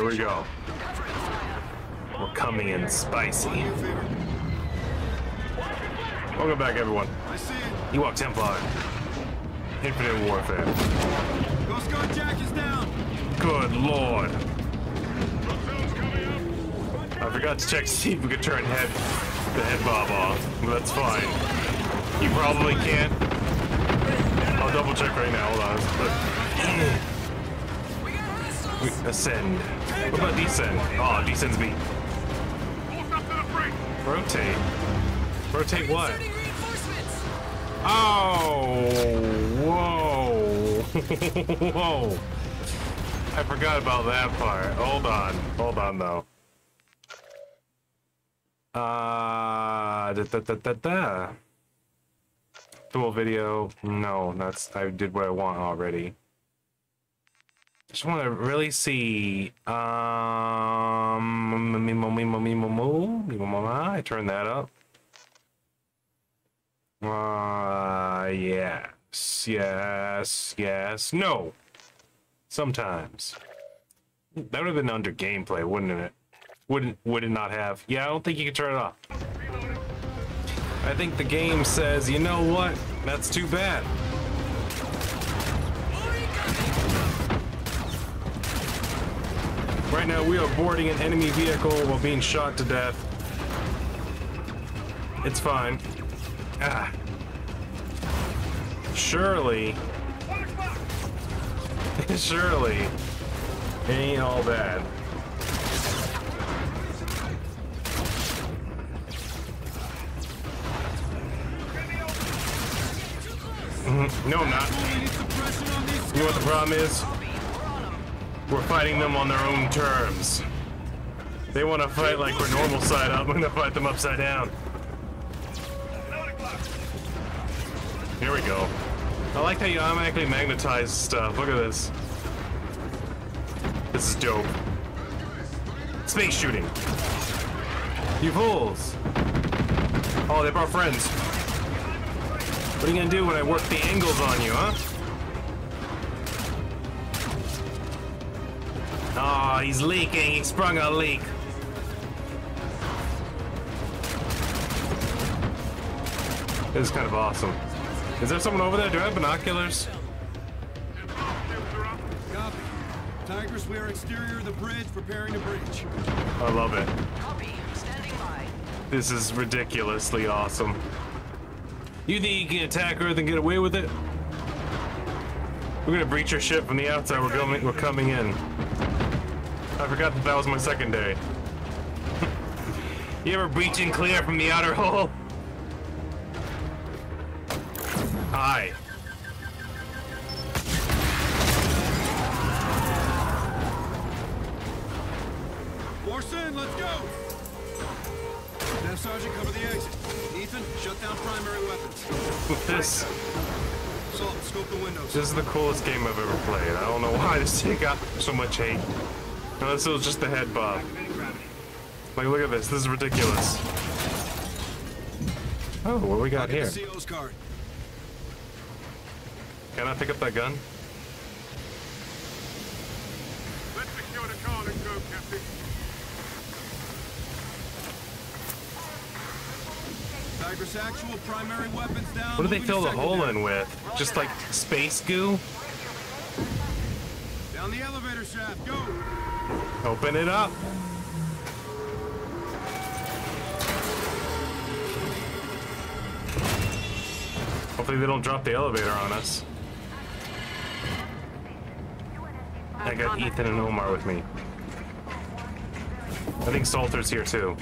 Here we go. We're coming in spicy. Welcome back, everyone. I see it. Ewok Templar. Infinite Warfare. Coast Guard Jack is down. Good lord. I forgot to check to see if we could turn head the head bob off. That's fine. You probably can't. I'll double check right now. Hold on. Ascend. What about descend? Oh, descends me. Rotate. Rotate what? Oh, whoa, whoa. I forgot about that part. Hold on, hold on though. Uh, da, da, da, da, da. Full video. No, that's, I did what I want already. Just want to really see, um, I turned that up. Uh, yes, yes, yes, no. Sometimes. That would have been under gameplay, wouldn't it? Wouldn't, would it not have? Yeah, I don't think you can turn it off. I think the game says, you know what? That's too bad. Right now, we are boarding an enemy vehicle while being shot to death. It's fine. Ah. Surely. Surely. It ain't all bad. Mhm. No, I'm not. You know what the problem is? We're fighting them on their own terms. They want to fight like we're normal side up. We're gonna fight them upside down. Here we go. I like how you automatically magnetize stuff. Look at this. This is dope. Space shooting. You fools. Oh, they brought friends. What are you gonna do when I work the angles on you, huh? Oh, he's leaking. He sprung a leak. This is kind of awesome. Is there someone over there? Do I have binoculars? Copy. Tigers, we are exterior of the bridge, preparing to breach. I love it. Copy. Standing by. This is ridiculously awesome. You think you can attack Earth and get away with it? We're gonna breach your ship from the outside. We're coming. We're coming in. I forgot that that was my second day. you ever breach and clear from the outer hull? Hi. Force in, let's go! Staff Sergeant, cover the exit. Ethan, shut down primary weapons. With this, Salt, scope the windows. this is the coolest game I've ever played. I don't know why this thing got so much hate. No, this was just the head bob. Like, look at this. This is ridiculous. Oh, what we got here? the CO's card. Can I pick up that gun? Let's secure the car and go, Captain. Tigris actual, primary weapons down. What do they fill the hole in with? Just like space goo? Down the elevator shaft, go! Open it up. Hopefully they don't drop the elevator on us. I got Ethan and Omar with me. I think Salter's here too.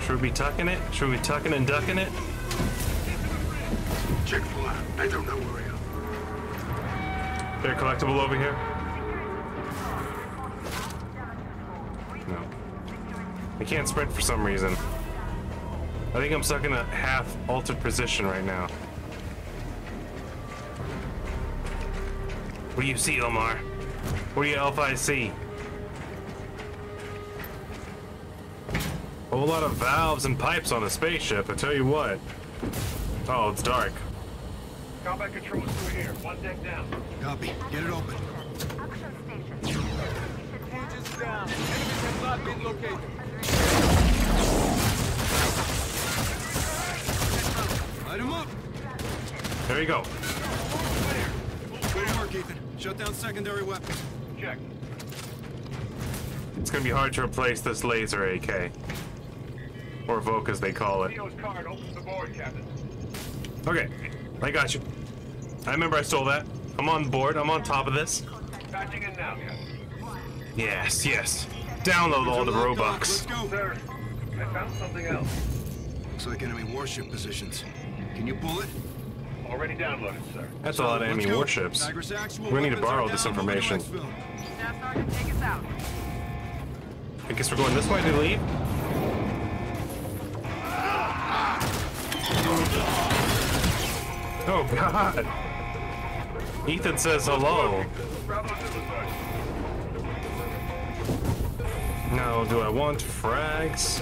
Should we be tucking it? Should we be tucking and ducking it? Check fire. I don't know where we are. They're collectible over here? No. I can't sprint for some reason. I think I'm stuck in a half altered position right now. What do you see, Omar? What do you Alpha I see? A whole lot of valves and pipes on a spaceship, I tell you what. Oh, it's dark. Combat controls through here. One deck down. Copy. Get it open. Action station. down. Enemies been located. Light him up. There you go. Good work, Ethan. Shut down secondary weapons. Check. It's gonna be hard to replace this laser AK. Or Volk as they call it. Leo's card opens the board, Captain. Okay, I got you. I remember I stole that. I'm on board. I'm on top of this. Patching in now, Captain. Yes, yes. Download all the Lock. Robux. Let's go. I found something else. Looks like enemy warship positions. Can you pull it? Already downloaded, sir. That's a lot of enemy go. warships. We're gonna need to borrow this down, moving to information. Westville. Staff Sergeant, take us out. I guess we're going this way to leave. Oh God! Ethan says hello. Now, do I want frags?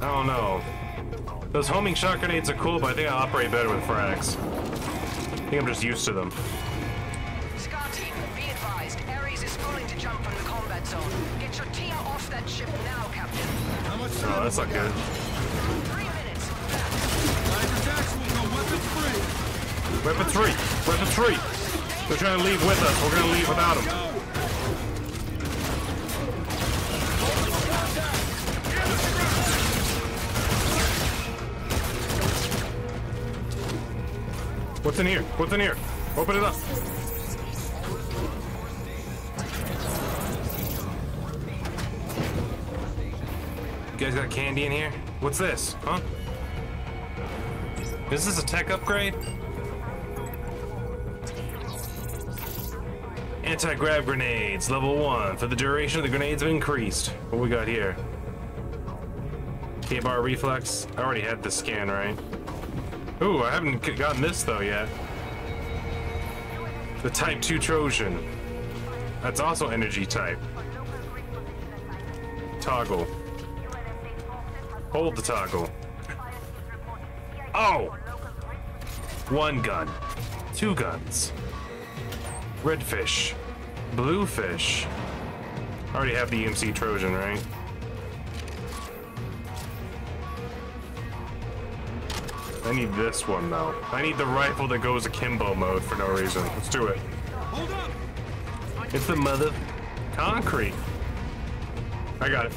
I don't know. Those homing shot grenades are cool, but I think I operate better with frags. I think I'm just used to them. Scar team, be advised. Ares is pulling to jump from the combat zone. Get your team off that ship now, Captain. How much Oh, that's have not we good. got? Three minutes. Max. Tigris Actual, go weapons free. Weapon three! Weapon three! They're trying to leave with us. We're gonna leave without them. What's in here? What's in here? Open it up. You guys got candy in here? What's this? Huh? Is this a tech upgrade? Anti-grav grenades, level one. For the duration, of the grenades have increased. What we got here? K-bar reflex. I already had the scan, right? Ooh, I haven't gotten this though yet. The Type 2 Trojan. That's also energy type. Toggle. Hold the toggle. Oh! One gun. Two guns. Red fish. Blue fish. I already have the EMC Trojan, right? I need this one though. I need the rifle that goes akimbo mode for no reason. Let's do it. Hold up. It's the mother concrete. I got it.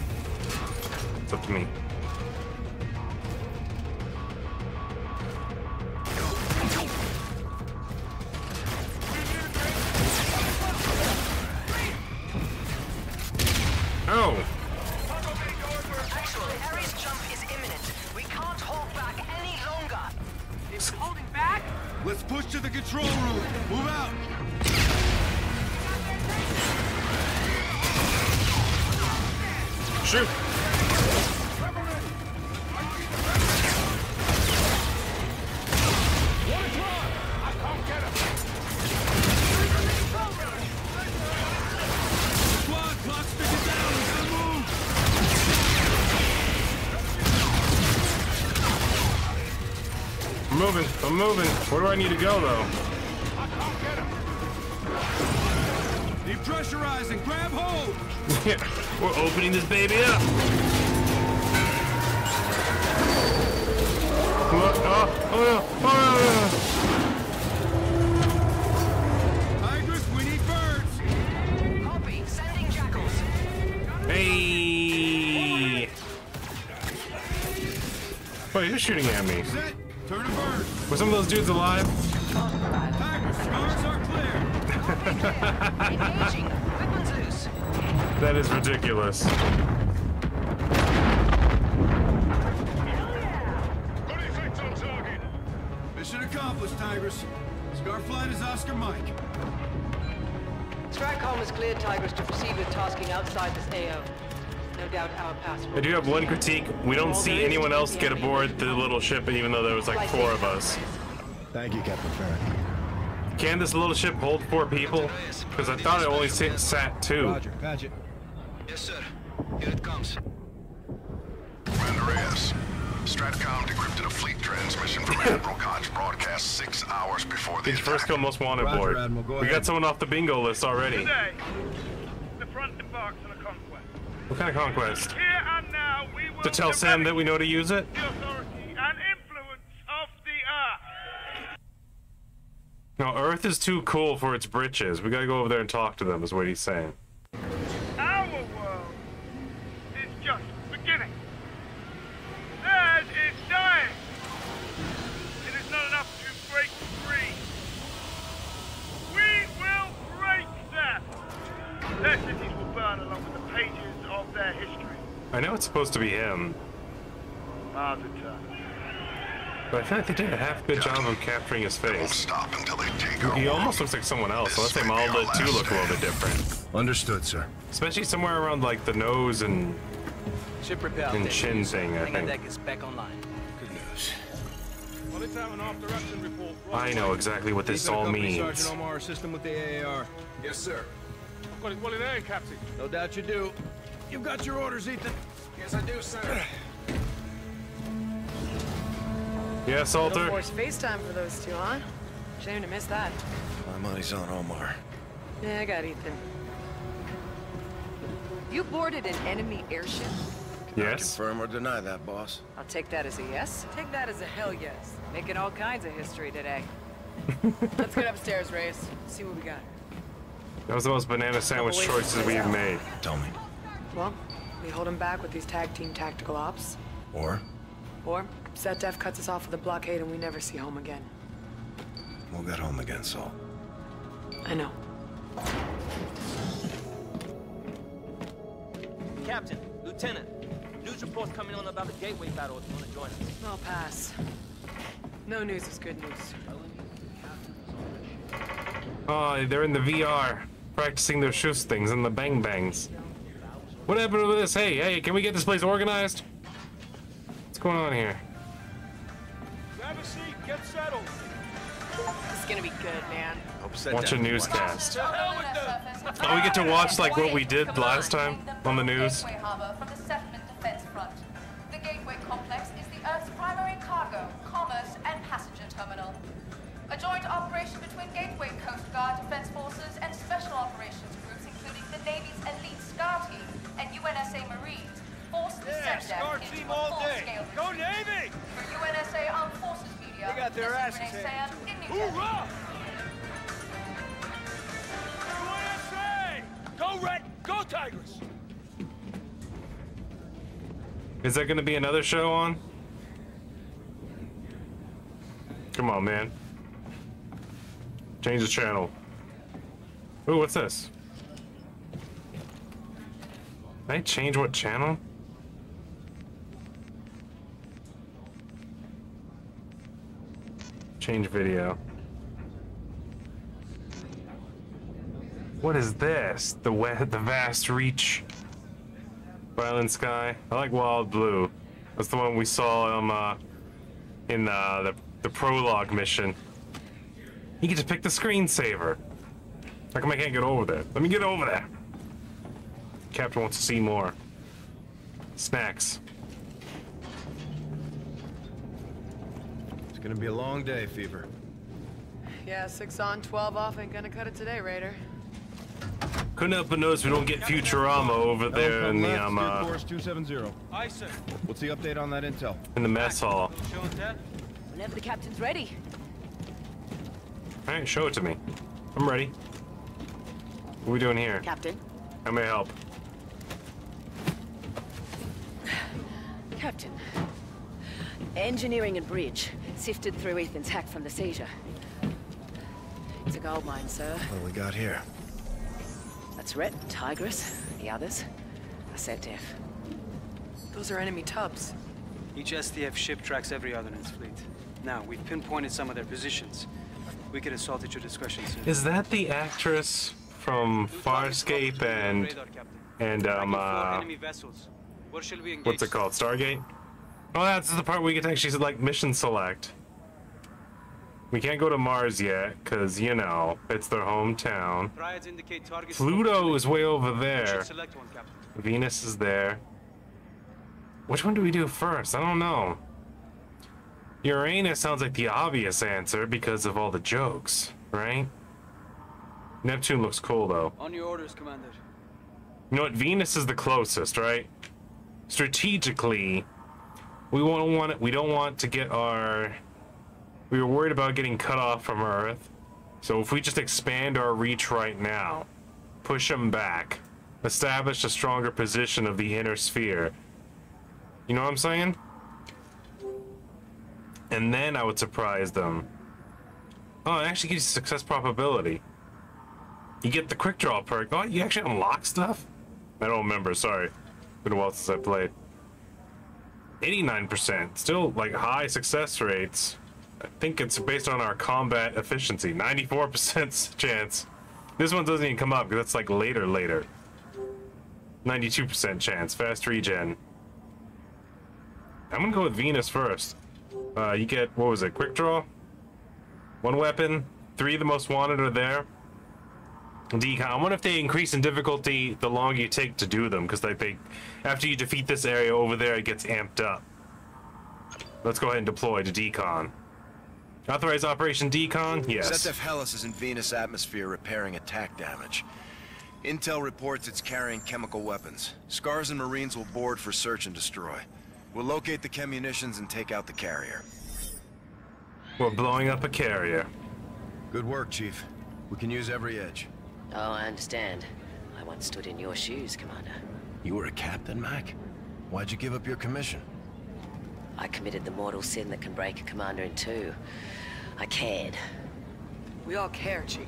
It's up to me. I need to go though? Depressurizing. Grab hold. Yeah, we're opening this baby up. What? Oh, oh no! Oh Tigris, we need birds. Copy. Sending jackals. no! Hey! Wait, who's shooting at me? Some of those dudes alive? Tigris, scars are clear. Engaging. Weapons loose. That is ridiculous. Mission accomplished, Tigris. Scarflight is Oscar Mike. Stratcom has cleared Tigris to proceed with tasking outside this AO. I do have one critique. We don't see anyone else get aboard the little ship, even though there was like four of us. Thank you, Captain Farron. Can this little ship hold four people? Because I thought it only sat, sat two. Roger, Paget. Yes, sir. Here it comes. Commander AS. Stratcom decrypted a fleet transmission from Admiral Kotch broadcast six hours before the He's first attack. kill most wanted Roger, board. Admiral, go we ahead. got someone off the bingo list already. Today, the front embarks on a conquest. What kind of conquest? Now, To tell Sam that we know to use it? and influence of the earth. No, Earth is too cool for its britches. We gotta go over there and talk to them, is what he's saying. Our world is just beginning. Theirs is dying. It is not enough to break free. We will break them. Their cities will burn along with the pages of their history. I know it's supposed to be him, Ours in turn. but I feel like they did a half good job of capturing his face. stop until they take He almost looks like someone else, unless they This might be modeled it to look a little bit different. Understood, sir. Especially somewhere around like the nose and Ship repair and update. chin thing, I think. deck is back online. Good news. Well, let's have an after action report. I know exactly what this all means. Sergeant Omar, assistant with the AAR. Yes, sir. I've got it well in hand, Captain. No doubt you do. You've got your orders, Ethan. Yes, I do, sir. Yeah, Salter. Force FaceTime for those two, huh? Shame to miss that. My money's on Omar. Yeah, I got Ethan. You boarded an enemy airship? Yes. Confirm or deny that, boss. I'll take that as a yes. Take that as a hell yes. Making all kinds of history today. Let's get upstairs, Reyes. See what we got. That was the most banana sandwich choices we've made. Tell me. Well, we hold them back with these tag team tactical ops. Or Or SDF cuts us off with a blockade and we never see home again. we'll get home again, Saul. I know. Captain, Lieutenant, news reports coming on about the Gateway battle if you want to join us. I'll pass. No news is good news. Oh, they're in the VR, practicing their shoes things and the bang bangs. What happened with this? Hey, hey, can we get this place organized? What's going on here? Have a seat, get settled. It's gonna be good, man. Watch a newscast. Oh, we get to watch like what we did last time on the news. From the settlement defense front. The Gateway complex is the Earth's primary cargo, Is there gonna be another show on? Come on, man. Change the channel. Ooh, what's this? Can I change what channel? Change video. What is this? The the vast reach. Violent Sky. I like Wild Blue. That's the one we saw um, uh, in uh, the the prologue mission. You get to pick the screensaver. How come I can't get over there? Let me get over there. Captain wants to see more. Snacks. It's gonna be a long day, Fever. Yeah, six on, 12 off ain't gonna cut it today, Raider. Couldn't help but notice we don't get Futurama over there in the um uh, course 270. Sir. What's the update on that intel? in the mess hall. Show and tell. Whenever the captain's ready. All right, show it to me. I'm ready. What are we doing here? Captain. How may I help? Captain. Engineering and bridge sifted through Ethan's hack from the seizure. It's a gold mine, sir. What do we got here? That's Ret, Tigris, the others. I said Def. Those are enemy tubs. Each SDF ship tracks every other in its fleet. Now, we've pinpointed some of their positions. We can assault at your discretion soon. Is that the actress from Farscape and Radar, and um uh enemy vessels. Where shall we engage? what's it called? Stargate? Oh, that's the part where we get to actually like mission select. We can't go to Mars yet, cause you know it's their hometown. Triads indicate targets. Pluto is way over there. one, Venus is there. Which one do we do first? I don't know. Uranus sounds like the obvious answer because of all the jokes, right? Neptune looks cool though. On your orders, Commander. You know what? Venus is the closest, right? Strategically, we won't want it. We don't want to get our. We were worried about getting cut off from Earth, so if we just expand our reach right now, push them back, establish a stronger position of the inner sphere. You know what I'm saying? And then I would surprise them. Oh, it actually gives you success probability. You get the quick draw perk. Oh, you actually unlock stuff? I don't remember, sorry. Been a while since I played. 89%. Still, like, high success rates. I think it's based on our combat efficiency. 94% chance. This one doesn't even come up because that's like later, later. 92% chance. Fast regen. I'm gonna go with Venus first. Uh, you get, what was it, quick draw? One weapon. Three of the most wanted are there. Decon. I wonder if they increase in difficulty the longer you take to do them, because they, after you defeat this area over there, it gets amped up. Let's go ahead and deploy to Decon. Authorize Operation Decon? Yes. ZF Hellas is in Venus atmosphere repairing attack damage. Intel reports it's carrying chemical weapons. Scars and Marines will board for search and destroy. We'll locate the chemunitions and take out the carrier. We're blowing up a carrier. Good work, Chief. We can use every edge. Oh, I understand. I once stood in your shoes, Commander. You were a captain, Mac? Why'd you give up your commission? I committed the mortal sin that can break a commander in two. I cared. We all care, Chief.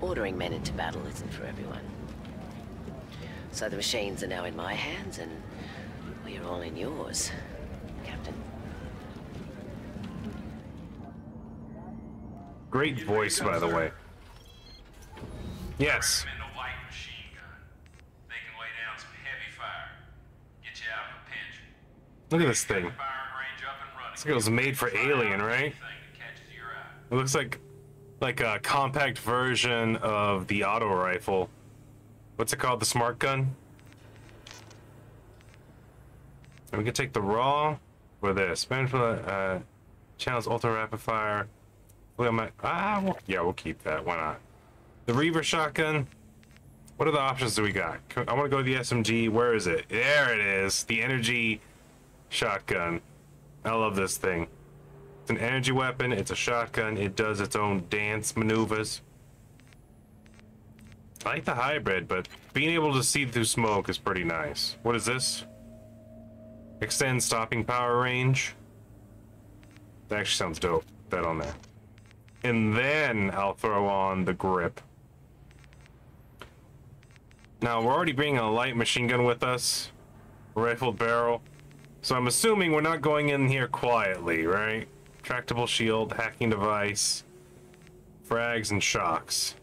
Ordering men into battle isn't for everyone. So the machines are now in my hands, and we are all in yours, Captain. Great voice, by the way. Yes. Them in the light machine gun. They can lay down some heavy fire. Get you out of a pinch. Look at this thing. Firing range up and running. Looks like it was made for Alien, right? Anything that catches your eye. It looks like like a compact version of the auto rifle. What's it called? The smart gun? And we can take the raw or this. Man for the uh channels ultra rapid fire. Ah well, yeah, we'll keep that. Why not? The Reaver shotgun. What are the options do we got? I want to go to the SMG. Where is it? There it is. The energy shotgun. I love this thing. It's an energy weapon. It's a shotgun. It does its own dance maneuvers. I like the hybrid, but being able to see through smoke is pretty nice. What is this? Extend stopping power range. That actually sounds dope. That on there. And then I'll throw on the grip. Now, we're already bringing a light machine gun with us. Rifled barrel. So I'm assuming we're not going in here quietly, right? Tractable shield, hacking device, frags, and shocks.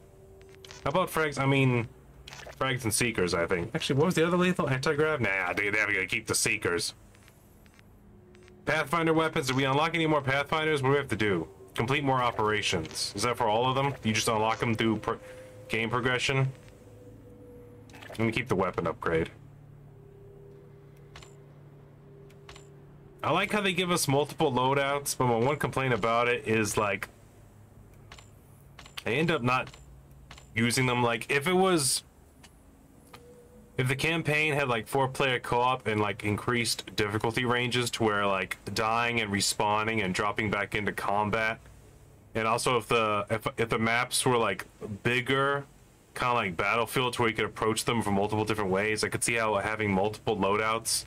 How about frags? I mean, frags and seekers, I think. Actually, what was the other lethal? Anti-grav? Nah, they're gonna keep the seekers. Pathfinder weapons. Do we unlock any more Pathfinders? What do we have to do? Complete more operations. Is that for all of them? You just unlock them through pro game progression? Let me keep the weapon upgrade. I like how they give us multiple loadouts, but my one complaint about it is like I end up not using them. Like if it was if the campaign had like four player co-op and like increased difficulty ranges to where like dying and respawning and dropping back into combat and also if the if, if the maps were like bigger kind of like battlefield to where you could approach them from multiple different ways i could see how having multiple loadouts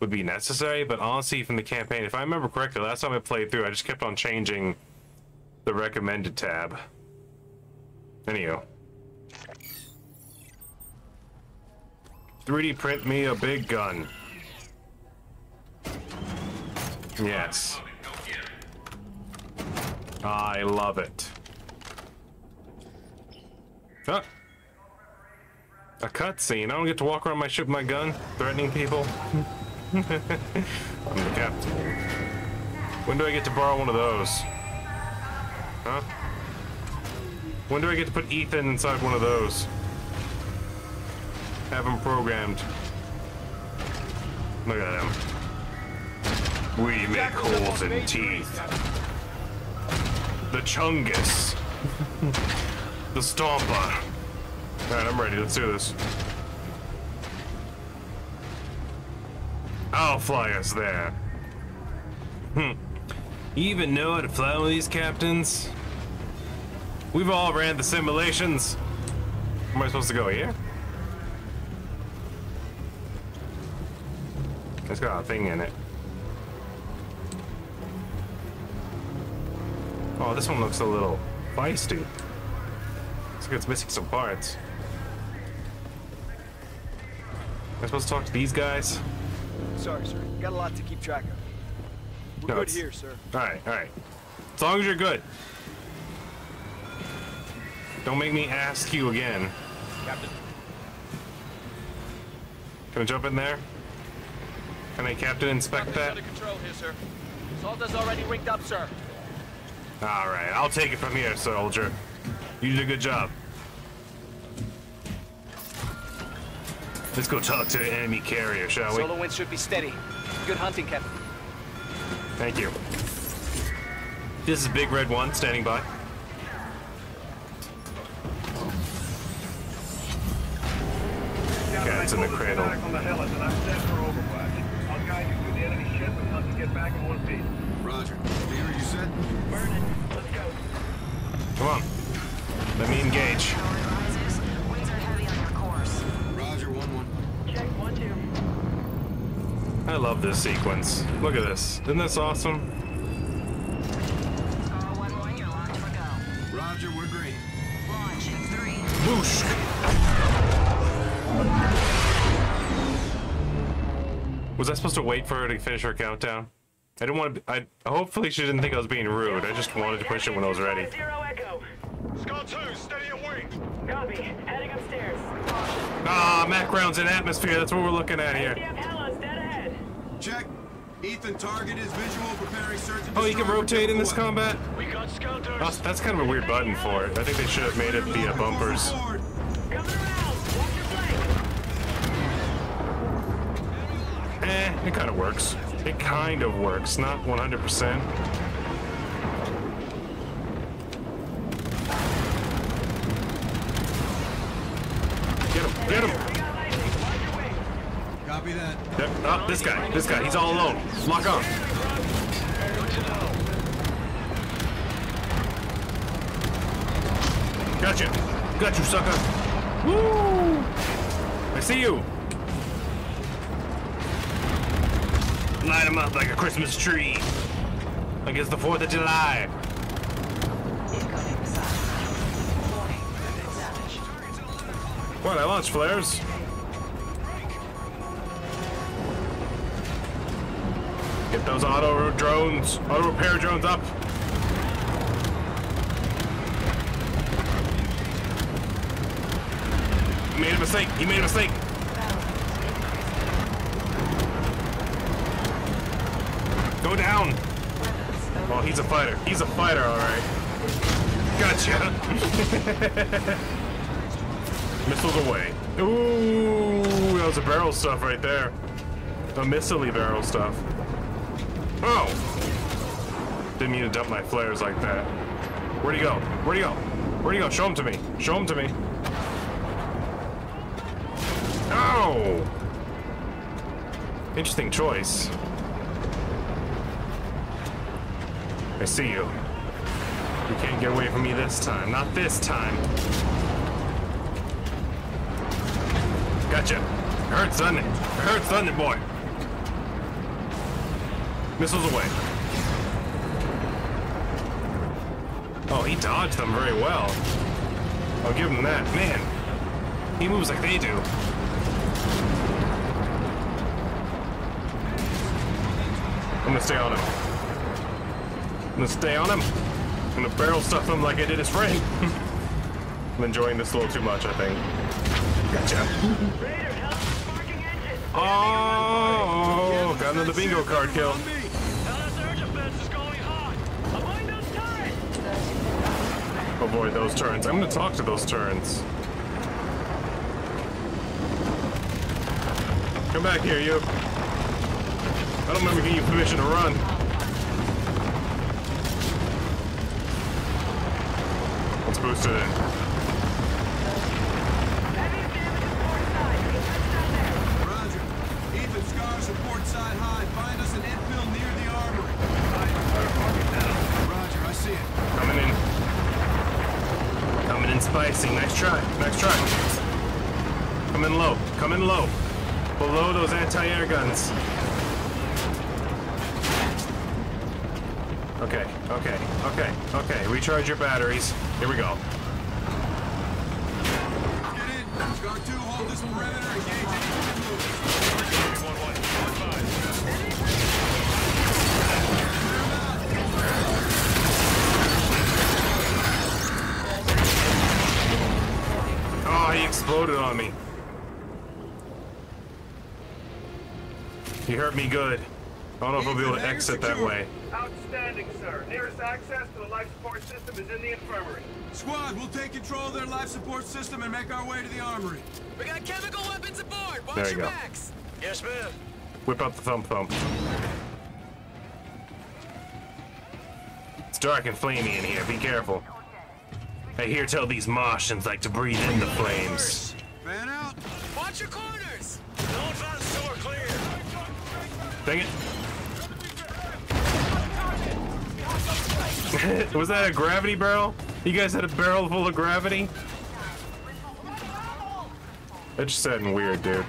would be necessary but honestly from the campaign if i remember correctly last time i played through i just kept on changing the recommended tab anywho 3D print me a big gun. Yes. I love it. Huh. A cutscene. I don't get to walk around my ship with my gun, threatening people. I'm the captain. When do I get to borrow one of those? Huh? When do I get to put Ethan inside one of those? Have him programmed. Look at him. We make holes in teeth. The Chungus. the Stomper. Alright, I'm ready. Let's do this. I'll fly us there. Hmm. You even know how to fly of these captains? We've all ran the simulations. Am I supposed to go here? It's got a thing in it. Oh, this one looks a little feisty. Looks like it's missing some parts. Am I supposed to talk to these guys? Sorry, sir. Got a lot to keep track of. We're No, good it's- here, sir. Alright, alright. As long as you're good. Don't make me ask you again. Captain. Can I jump in there? Can I captain inspect that? Under control here, sir. Salter's already rigged up, sir. Alright, I'll take it from here, soldier. You did a good job. Let's go talk to the enemy carrier, shall we? Solar wind should be steady. Good hunting, Captain. Thank you. This is Big Red One standing by. Cat's in the cradle. on the Hellas and I'm set for overwatch. I'll love this sequence. Look at this. Isn't this awesome? 1-1, you're locked for go. Roger, we're green. Launch in three. Whoosh! Was I supposed to wait for her to finish her countdown? I didn't want to. I hopefully she didn't think I was being rude. I just wanted to push it when I was ready. Zero echo. Scar 2, steady your wing. Copy. Heading upstairs. Ah, Mac rounds in atmosphere. That's what we're looking at here. ATF Hellas dead ahead. Check. Ethan, target is visual, preparing search Oh, you can rotate in this combat. We got scouters. Oh, that's kind of a weird button for it. I think they should have made it weapon. via bumpers. Forward. Coming around. Watch your flank. Eh, it kind of works. It kind of works, not 100%. Get him, get him. Copy that. Yep. Oh, this guy, this guy, he's all alone. Lock on. Gotcha. Got you, sucker. Woo! I see you. Light him up like a Christmas tree. It's the 4th of July. What, I launched flares? Those auto drones, auto repair drones up. He made a mistake. He made a mistake. Go down. Oh, he's a fighter. He's a fighter, all right. Gotcha. Missiles away. Ooh, that was a barrel stuff right there. A missile barrel stuff. Oh! Didn't mean to dump my flares like that. Where'd he go? Where'd he go? Where'd he go? Show him to me. Show him to me. Oh! Interesting choice. I see you. You can't get away from me this time. Not this time. Gotcha. Hurts, doesn't it? Hurts, doesn't it, boy? Missiles away. Oh, he dodged them very well. I'll give him that. Man, he moves like they do. I'm gonna stay on him. I'm gonna stay on him. I'm gonna barrel stuff him like I did his friend. I'm enjoying this a little too much, I think. Gotcha. Raider, help. Sparking. Oh, got another bingo card kill. On me. Hellas air defense is going hot. Avoid those turrets. Avoid those turns. I'm gonna talk to those turns. Come back here, you. I don't remember giving you permission to run. Let's boost it in. Heavy damage to port side. We touched down there. Roger. Ethan, Scar Support side high. Find us an infill near the armory. Roger, I see it. Coming in. In. Nice try. Nice try. Coming low. Come in low. Below those anti-air guns. Okay, okay, okay, okay. Recharge your batteries. Here we go. Get in. Scar 2, hold this. Engage exploded on me. He hurt me good. I don't know if I'll be able to exit that way. Outstanding, sir. Nearest access to the life support system is in the infirmary. Squad, we'll take control of their life support system and make our way to the armory. We got chemical weapons aboard. Watch There you your go. backs. Yes, ma'am. Whip out the thump thump. It's dark and flamey in here. Be careful. I hear tell these Martians like to breathe in the flames. Fan out. Watch your corners. No advance door clear. Dang it. Was that a gravity barrel? You guys had a barrel full of gravity? That just sounded weird, dude.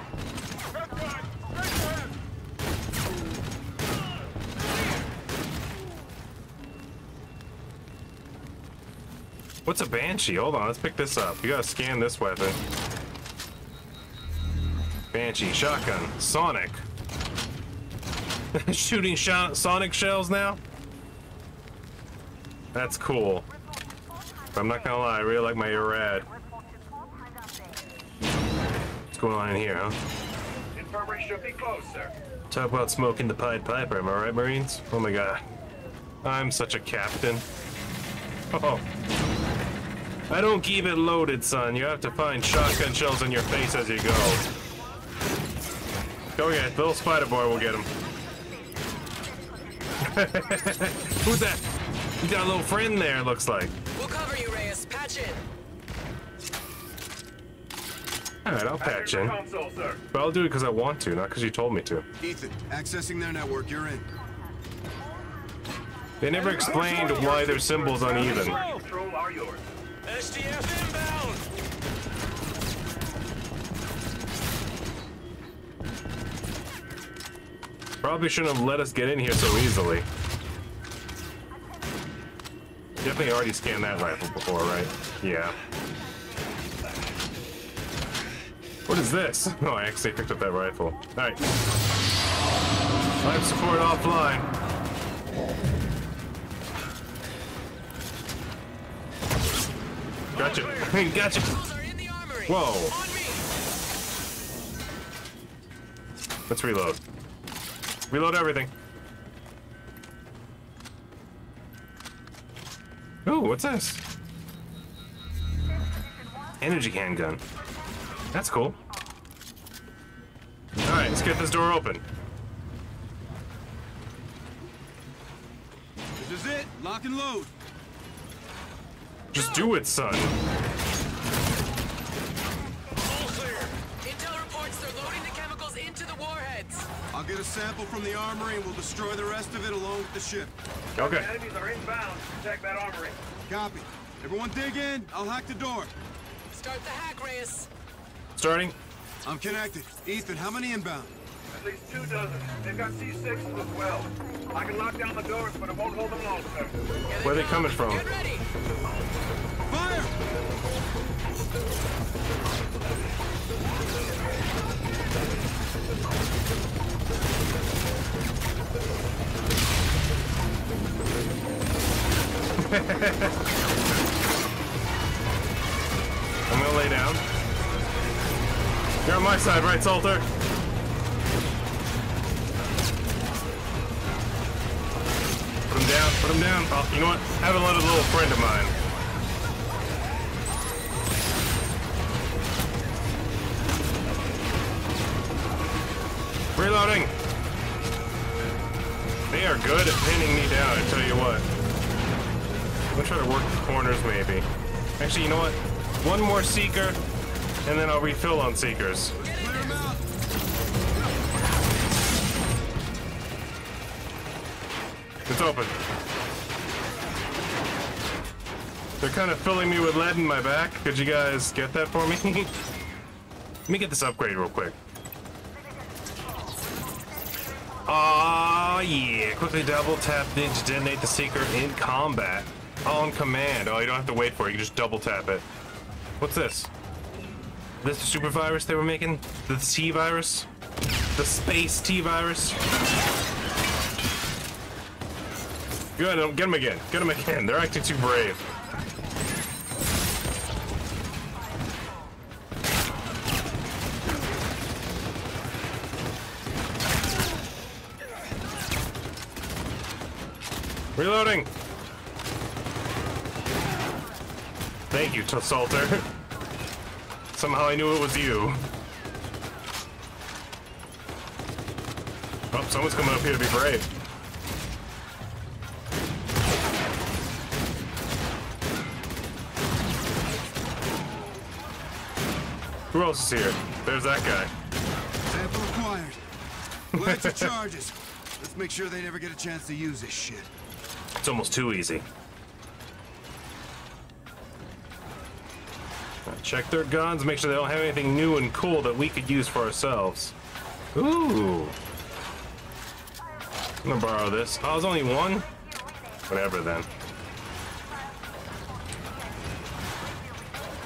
What's a Banshee? Hold on, let's pick this up. You gotta scan this weapon. Banshee, shotgun, Sonic. Shooting shot Sonic shells now? That's cool. I'm not gonna lie, I really like my Erad. What's going on in here, huh? Infirmary should be closed, sir. Talk about smoking the Pied Piper, am I right, Marines? Oh my god. I'm such a captain. Oh. I don't keep it loaded, son. You have to find shotgun shells in your face as you go. Go get. Little spider boy will get him. Who's that? You got a little friend there, looks like. We'll cover you, Reyes. Patch in. Alright, I'll patch in. Console. But I'll do it because I want to, not because you told me to. Ethan, accessing their network. You're in. They never explained why their symbol's uneven. SDF inbound. Probably shouldn't have let us get in here so easily. Definitely already scanned that rifle before, right? Yeah. What is this? Oh, I actually picked up that rifle. Alright. Life support offline. Gotcha. gotcha. Whoa. Let's reload. Reload everything. Ooh, what's this? Energy handgun. That's cool. Alright, let's get this door open. This is it. Lock and load. Just do it, son. All clear. Intel reports they're loading the chemicals into the warheads. I'll get a sample from the armory and we'll destroy the rest of it along with the ship. Okay. Enemies are inbound. Protect that armory. Copy. Everyone dig in. I'll hack the door. Start the hack, Reyes. Starting. I'm connected. Ethan, how many inbound? At least two dozen. They've got C6s as well. I can lock down the doors, but it won't hold them long, sir. Where are they coming from? Get ready. Fire! I'm gonna lay down. You're on my side, right, Salter? Down, put him down. Oh, you know what? Have a little, little friend of mine. Reloading. They are good at pinning me down, I tell you what. I'm gonna try to work the corners, maybe. Actually, you know what? One more Seeker, and then I'll refill on Seekers. It's open. They're kind of filling me with lead in my back. Could you guys get that for me? Let me get this upgrade real quick. Aw, yeah. Quickly double tap ninja detonate the seeker in combat. On command. Oh, you don't have to wait for it. You just double tap it. What's this? This the super virus they were making? The T virus? The space T virus? Good, um, get them again. Get them again. They're acting too brave. Reloading. Thank you, Salter. Somehow I knew it was you. Oh, someone's coming up here to be brave. Who else is here? There's that guy. Sample acquired. Let's the charges. Let's make sure they never get a chance to use this shit. It's almost too easy. Check their guns, make sure they don't have anything new and cool that we could use for ourselves. Ooh. I'm gonna borrow this. Oh, there's only one? Whatever then.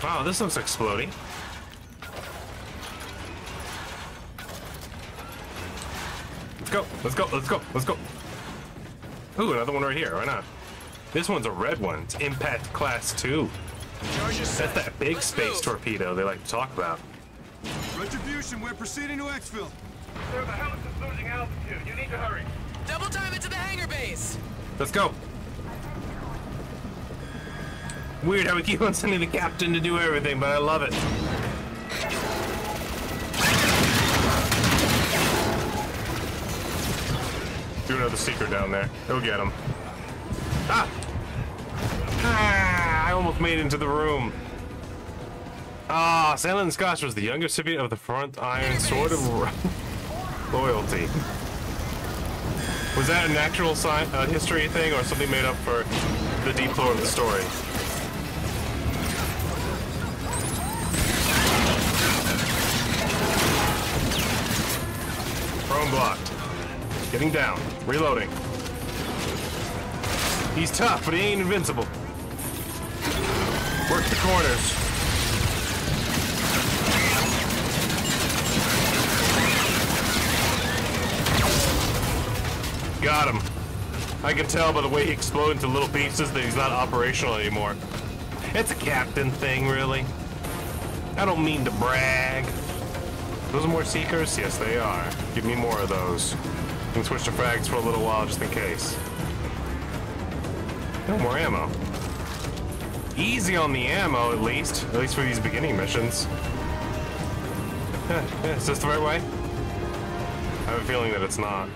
Wow, this looks exploding. Go, let's go, let's go, let's go. Ooh, another one right here, why not? This one's a red one. It's Impact Class 2. That's that big space torpedo they like to talk about. Retribution, we're proceeding to exfil. Sir, the house is losing altitude. You need to hurry. Double time into the hangar base. Let's go. Weird how we keep on sending the captain to do everything, but I love it. Do another secret down there. Go get him. Ah! Ah! I almost made it into the room. Ah, Salen Kotch was the young recipient of the Front Iron Sword of Loyalty. Was that an actual sci uh, history thing or something made up for the deep lore of the story? Prone blocked. Getting down. Reloading. He's tough, but he ain't invincible. Work the corners. Got him. I can tell by the way he exploded into little pieces that he's not operational anymore. It's a captain thing, really. I don't mean to brag. Those are more seekers? Yes, they are. Give me more of those. Can switch to frags for a little while just in case. No more ammo. Easy on the ammo, at least. At least for these beginning missions. Is this the right way? I have a feeling that it's not.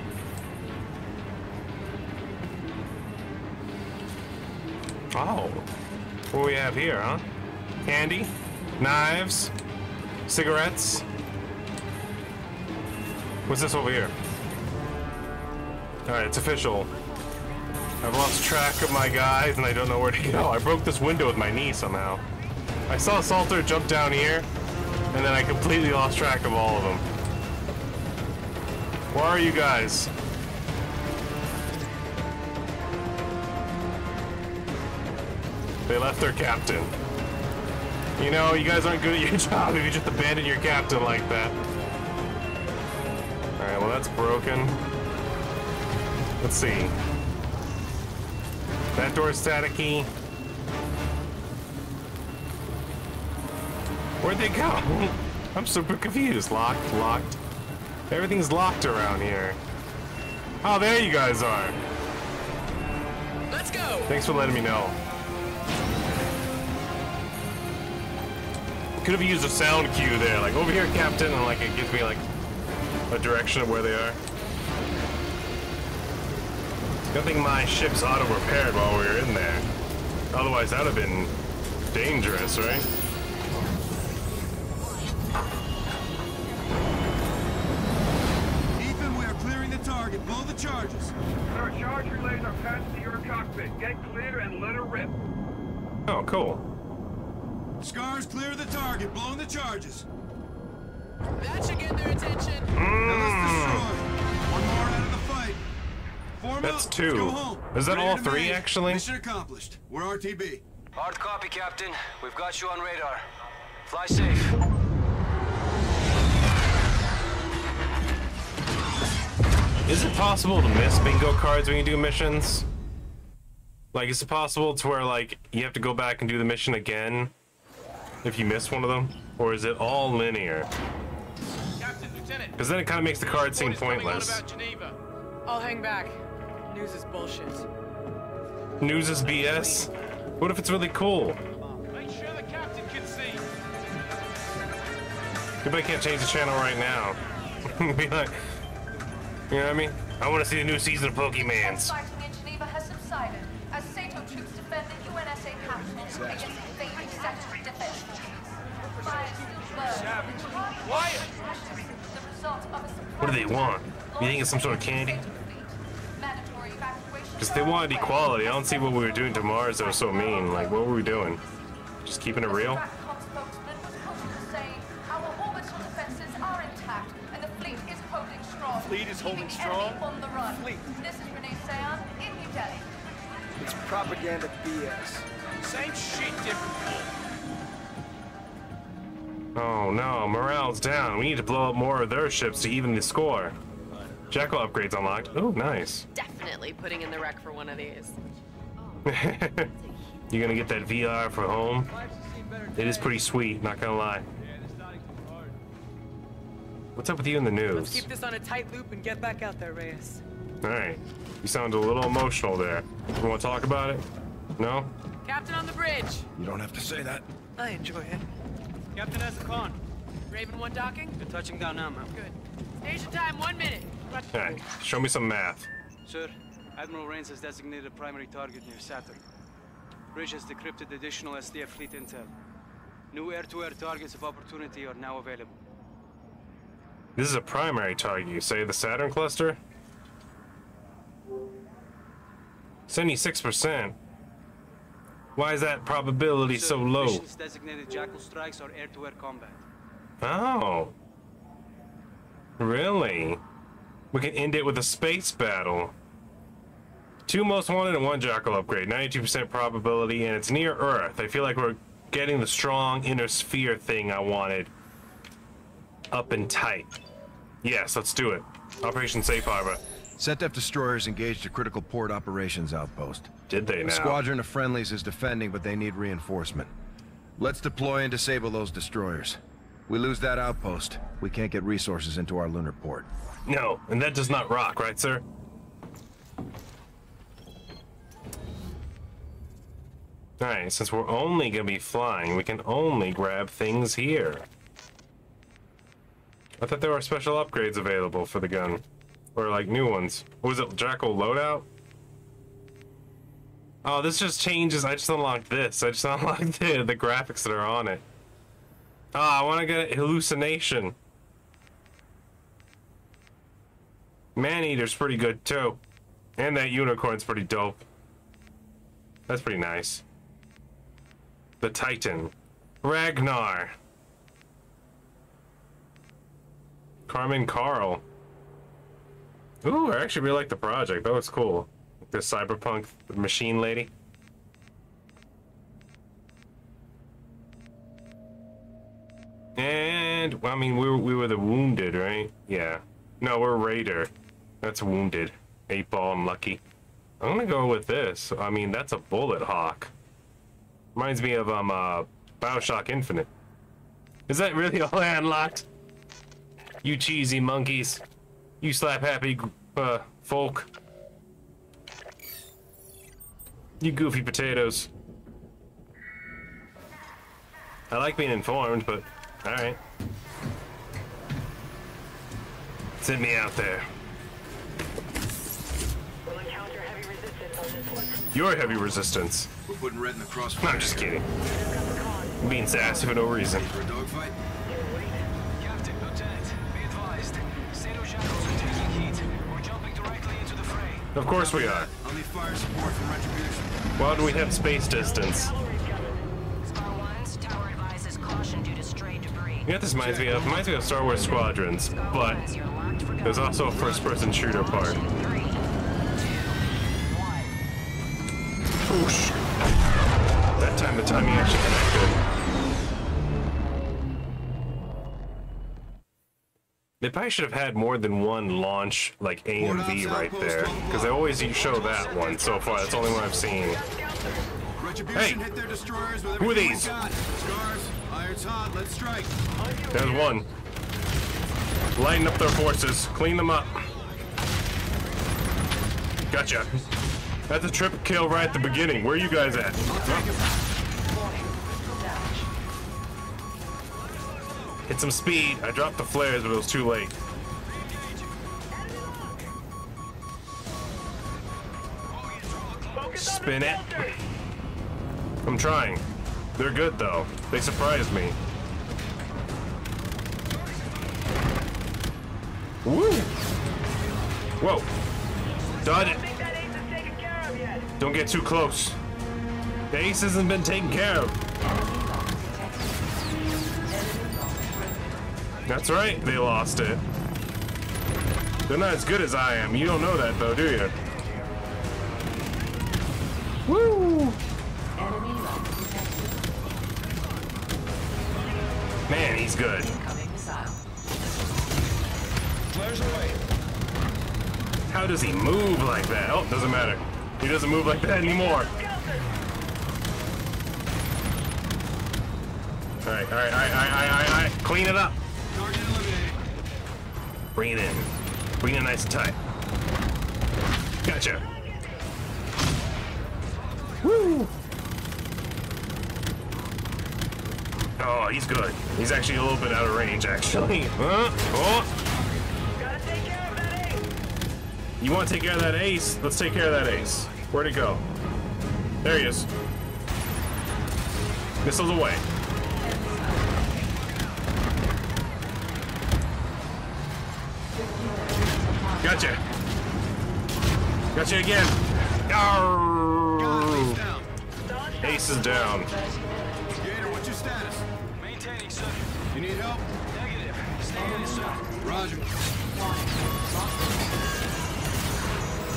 Oh. What do we have here, huh? Candy? Knives? Cigarettes? What's this over here? Alright, it's official. I've lost track of my guys and I don't know where to go. I broke this window with my knee somehow. I saw Salter jump down here, and then I completely lost track of all of them. Where are you guys? They left their captain. You know, you guys aren't good at your job if you just abandon your captain like that. Alright, well that's broken. Let's see. That door's staticky. Where'd they go? I'm super confused. Locked, locked. Everything's locked around here. Oh, there you guys are. Let's go. Thanks for letting me know. Could have used a sound cue there, like over here, Captain, and like it gives me like a direction of where they are. Good thing my ship's auto-repaired while we were in there. Otherwise, that would have been dangerous, right? Ethan, we are clearing the target. target. Blow the charges. Sir, charge relays are passed to your cockpit. Get clear and let her rip. Oh, cool. Scars clear the target. Blowing the charges. That should get their attention. Mm. One Form That's up. two. Let's go home. Is that Ready all three, main. actually? Mission accomplished. We're RTB. Hard copy, Captain. We've got you on radar. Fly safe. Is it possible to miss bingo cards when you do missions? Like, is it possible to where, like, you have to go back and do the mission again if you miss one of them? Or is it all linear? Captain, Lieutenant. Because then it kind of makes the card seem Report is coming on pointless. I'll hang back. News is bullshit. News is BS? What if it's really cool? Make sure the captain can see. Too bad I can't change the channel right now. Be like, you know what I mean? I want to see the new season of Pokemans. Fighting in Geneva has subsided as SATO troops defend the UNSA capital against invading sector defense forces. Fires still burn. Quiet! The result What do they want? You think it's some sort of candy? Mandatory evacuation. Because they wanted equality. I don't see what we were doing to Mars that was so mean. Like, what were we doing? Just keeping it real? Stratcom spokesman was quoted as saying, "Our orbital defenses are intact, and the fleet is holding strong." Fleet is holding keeping strong? enemy on the run. Fleet. This is Renee Sayan in New Delhi. It's propaganda BS. Same shit, different. Oh no, morale's down. We need to blow up more of their ships to even the score. Jackal upgrades unlocked. Oh, nice. Definitely putting in the rec for one of these. You're gonna get that VR for home? It is pretty sweet, not gonna lie. What's up with you in the Let's news? keep this on a tight loop and get back out there, Reyes. Alright. You sound a little emotional there. You wanna talk about it? No? Captain on the bridge. You don't have to say that. I enjoy it. Captain has a con. Raven one docking. You're touching down now, ma'am. Good. Station time, one minute. Alright, show me some math. Sir, Admiral Raines has designated a primary target near Saturn. Bridge has decrypted additional SDF fleet intel. New air-to-air targets of opportunity are now available. This is a primary target, you say, the Saturn cluster? 76%. Why is that probability so low? Missions designated Jackal strikes are air-to-air combat. Oh. Really? We can end it with a space battle. Two most wanted and one jackal upgrade. 92% probability, and it's near Earth. I feel like we're getting the strong inner sphere thing I wanted up and tight. Yes, let's do it. Operation Safe Harbor. SETDEF destroyers engaged a critical port operations outpost. Did they A now? squadron of friendlies is defending, but they need reinforcement. Let's deploy and disable those destroyers. We lose that outpost, we can't get resources into our lunar port. No, and that does not rock, right, sir? Alright, since we're only gonna be flying, we can only grab things here. I thought there were special upgrades available for the gun. Or like new ones. What was it Jackal loadout? Oh, this just changes. I just unlocked this. I just unlocked the, the graphics that are on it. Oh, I want to get hallucination. Maneater's pretty good too. And that unicorn's pretty dope. That's pretty nice. The Titan. Ragnar. Carmen Carl. Ooh, I actually really like the project. That looks cool. The cyberpunk machine lady. And well, I mean, we were, we were the wounded, right? Yeah. No, we're Raider. That's wounded. Eight ball and lucky. I'm gonna go with this. I mean, that's a bullet hawk. Reminds me of um uh Bioshock Infinite. Is that really all I unlocked? You cheesy monkeys. You slap happy uh folk. You goofy potatoes. I like being informed, but alright. Send me out there. You're heavy resistance. We're putting red in the No. I'm just kidding. I'm being sassy for no reason. For a dogfight? Captain, Lieutenant, be advised. SATO shackles are taking heat. We're jumping to Of course we are. I'll need fire support from Retribution. Why do we have space distance? Star 1's tower advises caution due to stray debris. You know what this reminds me of? Reminds me of Star Wars Squadrons, but there's also a first-person shooter part. Whoosh. That time, the timing actually connected. They probably should have had more than one launch, like AMV right there, because they always show that one so far. That's the only one I've seen. With Who are these? There's one. Lighten up their forces. Clean them up. Gotcha. That's a triple kill right at the beginning. Where are you guys at? Hit some speed. I dropped the flares, but it was too late. Spin it. I'm trying. They're good though. They surprised me. Woo! Whoa! Done it! Don't get too close. The ace hasn't been taken care of. That's right, they lost it. They're not as good as I am. You don't know that though, do you? Woo! Man, he's good. How does he move like that? Oh, doesn't matter. He doesn't move like that anymore. Alright, alright, alright, alright, alright, alright. Clean it up. Bring it in. Bring it nice and tight. Gotcha. Woo! Oh, he's good. He's actually a little bit out of range, actually. Huh? Oh! You want to take care of that ace? Let's take care of that ace. Where'd it go? There he is. Missiles away. Gotcha. Gotcha again. Arrgh. Ace is down. Gator, what's your status? Maintaining, sir. You need help? Negative. Stay in, sir. Roger.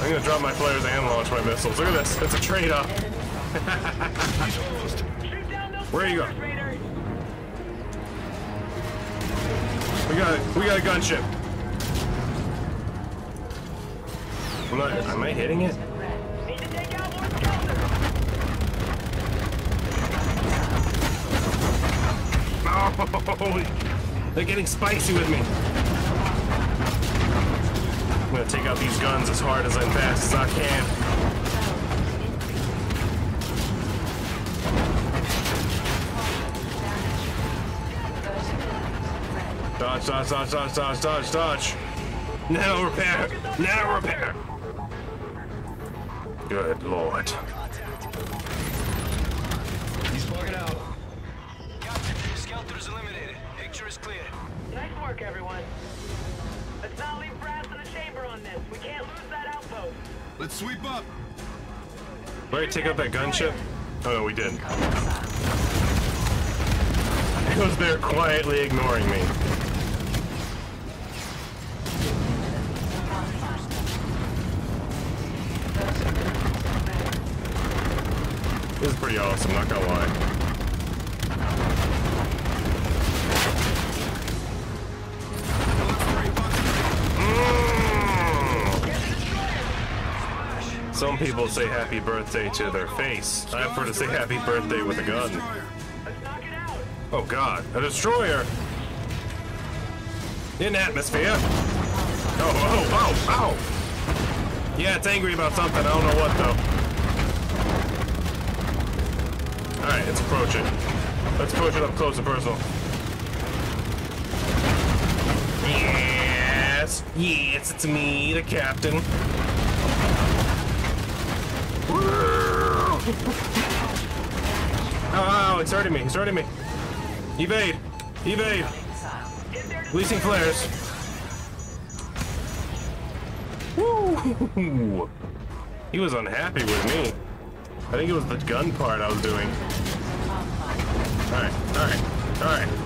I'm gonna drop my flares and launch my missiles. Look at this. It's a trade-off. Where are you going? We got we got a gunship. I'm not, am I hitting it? Oh, they're getting spicy with me. Gonna take out these guns as hard as and fast as I can. Dodge, dodge, dodge, dodge, dodge, dodge, dodge. Now repair! Now repair! Good lord. We can't lose that outpost. Let's sweep up. Ready to take out that gunship? Oh no, we did. It was there quietly ignoring me. This is pretty awesome, not gonna lie. Some people say happy birthday to their face. I prefer to say happy birthday with a gun. Oh god, a destroyer! In atmosphere! Oh, oh, oh, oh! oh! Yeah, it's angry about something, I don't know what though. Alright, let's approach it. Let's approach it up close and personal. Yes! Yes, it's me, the captain. Oh, it's hurting me. It's hurting me. Evade. Evade. Releasing flares. Woo! He was unhappy with me. I think it was the gun part I was doing. Alright, alright, alright.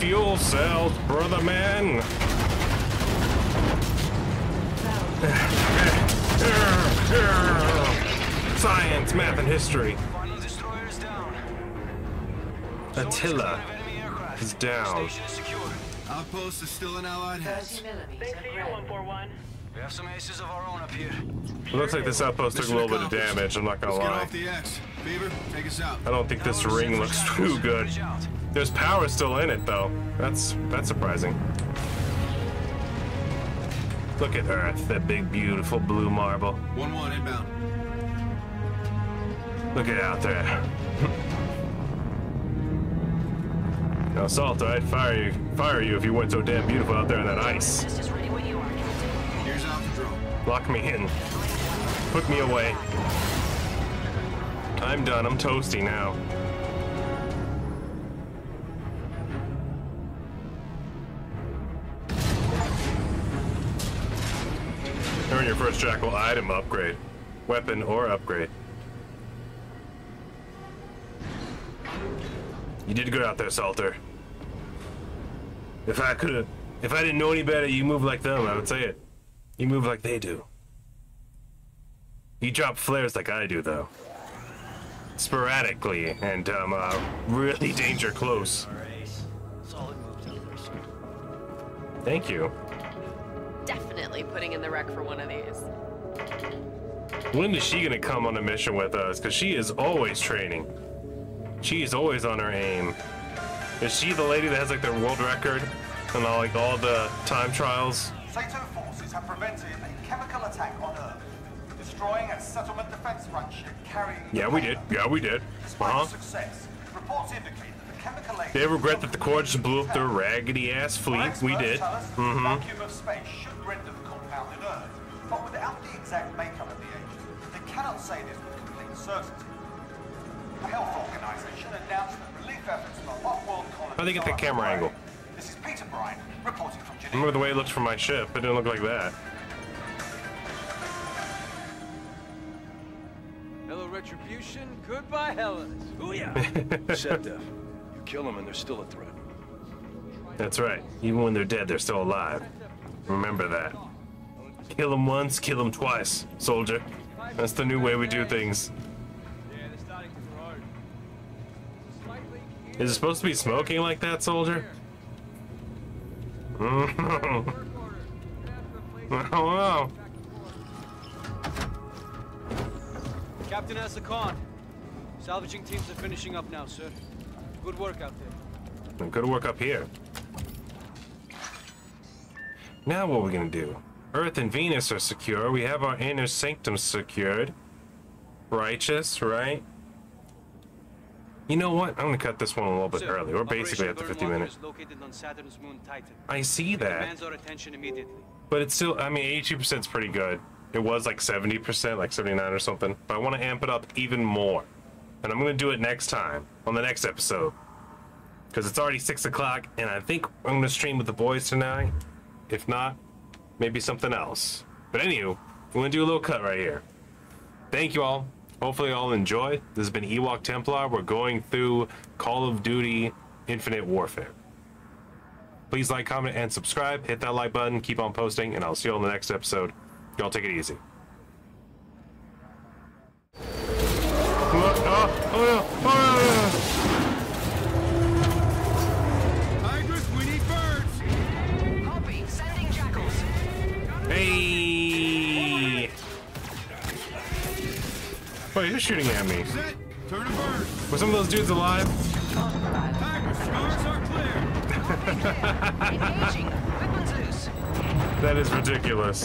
Fuel cells, brother man. Science, math, and history. Attila is down. Outpost is still in Allied hands. Thanks to you, 141. We have some aces of our own up here. It looks like this outpost took a little bit of damage, I'm not gonna Let's lie. off the X. Beaver, take us out. I don't think this ring looks too good. There's power still in it though. That's that's surprising. Look at Earth, that big beautiful blue marble. 1-1 inbound. Look at it out there. now, Salter, I'd fire you, fire you if you weren't so damn beautiful out there in that ice. Here's out the drone. Lock me in. Put me away. I'm done. I'm toasty now. Your first Jackal item upgrade. Weapon or upgrade. You did good out there, Salter. If I could've, if I didn't know any better, you move like them, I would say it. You move like they do. You drop flares like I do, though. Sporadically, and um, uh, really danger close. Thank you. Definitely putting in the rec for one of these. When is she gonna come on a mission with us? Because she is always training. She is always on her aim. Is she the lady that has like the world record and all like all the time trials? SATO forces have prevented a chemical attack on Earth, destroying a settlement defense front ship carrying. Yeah, we did. Yeah, we did. Despite Uh huh. success, reports indicate that the chemical agent They regret that the Corps just blew up their raggedy ass fleet. We did. tell us that Mm-hmm. Exact makeup of the agent, they cannot say this with complete certainty. The Health Organization announced that relief efforts for off-world colonies How'd they get the camera underway. angle? This is Peter Bryan reporting from Geneva. Remember the way it looks from my ship? It didn't look like that. Hello, Retribution. Goodbye, Hellas. Booyah! Septa, you kill them and they're still a threat. That's right. Even when they're dead, they're still alive. Remember that. Kill them once, kill them twice, soldier. That's the new way we do things. Is it supposed to be smoking like that, soldier? oh no. Captain Asa Khan. Salvaging teams are finishing up now, sir. Good work out there. Good work up here. Now what are we gonna do? Earth and Venus are secure. We have our inner sanctum secured. Righteous, right? You know what? I'm gonna cut this one a little bit Sir, early. We're basically at the 50 Burn minutes. is located on Saturn's moon I see that. our attention immediately. But it's still, I mean, 82% is pretty good. It was like 70%, like 79 or something. But I want to amp it up even more. And I'm going to do it next time, on the next episode. Because it's already 6 o'clock, and I think I'm going to stream with the boys tonight. If not, maybe something else. But anywho, we're to do a little cut right here. Thank you all. Hopefully you all enjoy. This has been Ewok Templar. We're going through Call of Duty Infinite Warfare. Please like, comment, and subscribe. Hit that like button. Keep on posting, and I'll see you on the next episode. Y'all take it easy. Hey! Oh, Wait, who's shooting at me? Turn to. Were some of those dudes alive? Tigris, stars are clear. Engaging. Weapons loose. That is ridiculous.